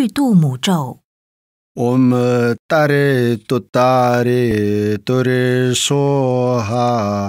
绿度母咒。Om tare tutare tore soha